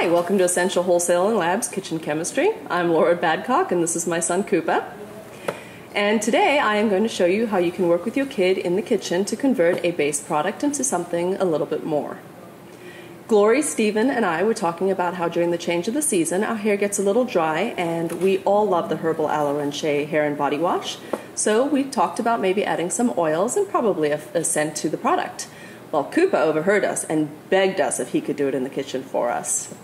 Hi, welcome to Essential Wholesale and Labs Kitchen Chemistry. I'm Laura Badcock and this is my son Cooper. And today I am going to show you how you can work with your kid in the kitchen to convert a base product into something a little bit more. Glory, Stephen, and I were talking about how during the change of the season our hair gets a little dry and we all love the herbal aloe and shea hair and body wash. So we talked about maybe adding some oils and probably a, a scent to the product. Well, Cooper overheard us and begged us if he could do it in the kitchen for us.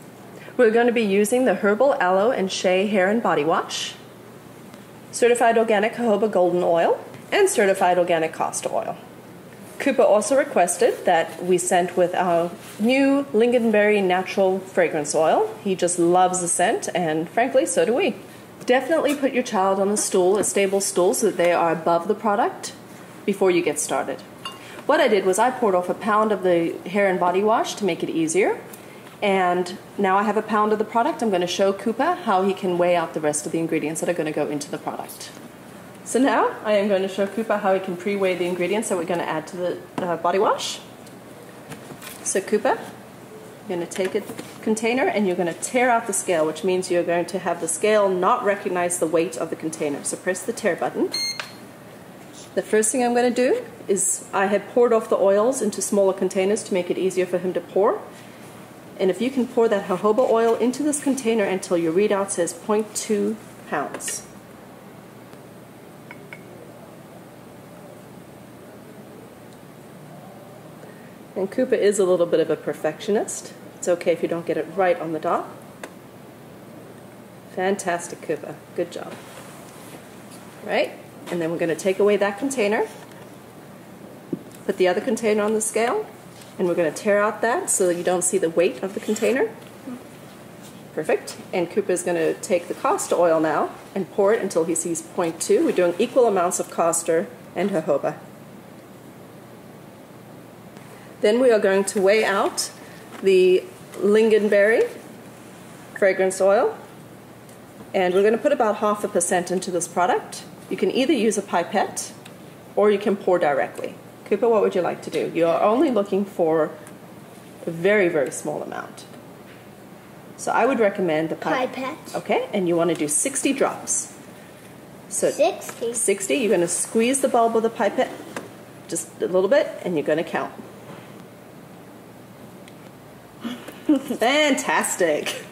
We're going to be using the Herbal Aloe and Shea Hair and Body Wash, Certified Organic Jojoba Golden Oil, and Certified Organic Castor Oil. Cooper also requested that we sent with our new Lingonberry Natural Fragrance Oil. He just loves the scent, and frankly, so do we. Definitely put your child on a stool, a stable stool, so that they are above the product before you get started. What I did was I poured off a pound of the hair and body wash to make it easier. And now I have a pound of the product. I'm going to show Cooper how he can weigh out the rest of the ingredients that are going to go into the product. So now I am going to show Cooper how he can pre-weigh the ingredients that we're going to add to the uh, body wash. So Cooper, you're going to take a container and you're going to tare out the scale, which means you're going to have the scale not recognize the weight of the container. So press the tare button. The first thing I'm going to do is I had poured off the oils into smaller containers to make it easier for him to pour. And if you can pour that jojoba oil into this container until your readout says 0.2 pounds. And Cooper is a little bit of a perfectionist. It's okay if you don't get it right on the dot. Fantastic, Cooper. Good job. Right? And then we're going to take away that container, put the other container on the scale, and we're going to tare out that so that you don't see the weight of the container. Perfect. And Cooper is going to take the castor oil now and pour it until he sees 0.2. We're doing equal amounts of castor and jojoba. Then we are going to weigh out the lingonberry fragrance oil. And we're going to put about half a percent into this product. You can either use a pipette or you can pour directly. Cooper, what would you like to do? You are only looking for a very, very small amount. So I would recommend the pipette. Okay, and you want to do 60 drops. So 60. 60, you're going to squeeze the bulb of the pipette just a little bit and you're going to count. Fantastic.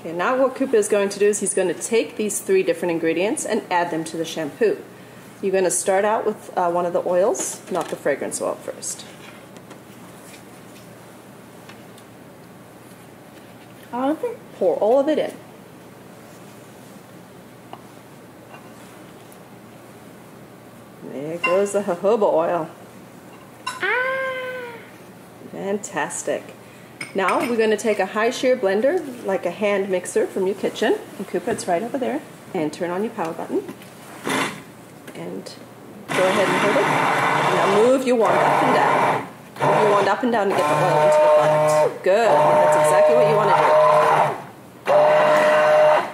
Okay, now what Cooper is going to do is he's going to take these three different ingredients and add them to the shampoo. You're going to start out with uh, one of the oils, not the fragrance oil first. All of it? Pour all of it in. There goes the jojoba oil. Ah! Fantastic. Now we're going to take a high shear blender, like a hand mixer from your kitchen, and Cooper, it's right over there, and turn on your power button. And go ahead and hold it. Now move your wand up and down. Move your wand up and down to get the oil into the product. Good. That's exactly what you want to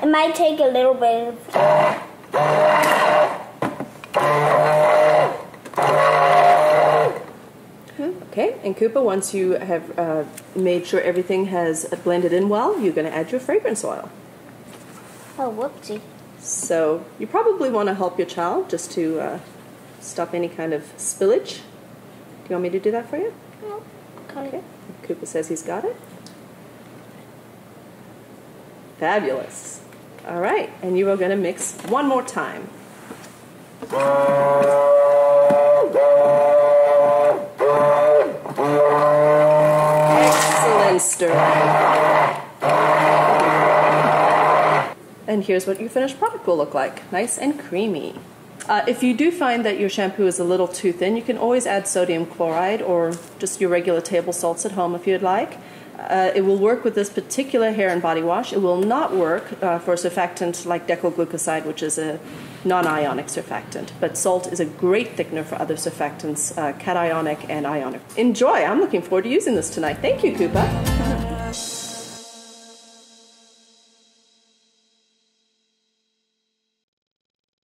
do. It might take a little bit of Okay, and Cooper, once you have uh, made sure everything has blended in well, you're going to add your fragrance oil. Oh, whoopsie. So you probably want to help your child just to uh, stop any kind of spillage. Do you want me to do that for you? No. Okay. Cooper says he's got it. Fabulous. All right, and you are going to mix one more time. And here's what your finished product will look like. Nice and creamy. Uh, if you do find that your shampoo is a little too thin, you can always add sodium chloride or just your regular table salts at home if you'd like. Uh, it will work with this particular hair and body wash. It will not work uh, for a surfactant like decyl glucoside, which is a non ionic surfactant. But salt is a great thickener for other surfactants, uh, cationic and ionic. Enjoy! I'm looking forward to using this tonight. Thank you, Cooper.